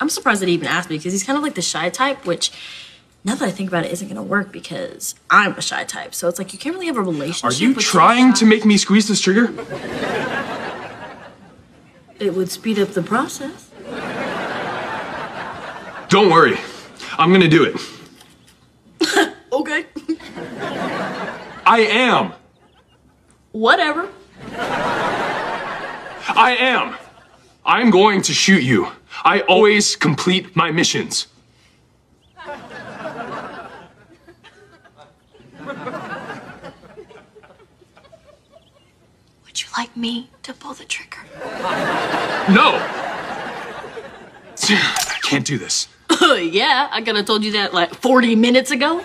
I'm surprised that he even asked me because he's kind of like the shy type, which now that I think about it isn't gonna work because I'm a shy type. So it's like you can't really have a relationship. Are you trying to make me squeeze this trigger? It would speed up the process. Don't worry. I'm gonna do it. Okay. I am. Whatever. I am. I'm going to shoot you. I always complete my missions. Would you like me to pull the trigger? No! I can't do this. yeah, I could have told you that like 40 minutes ago.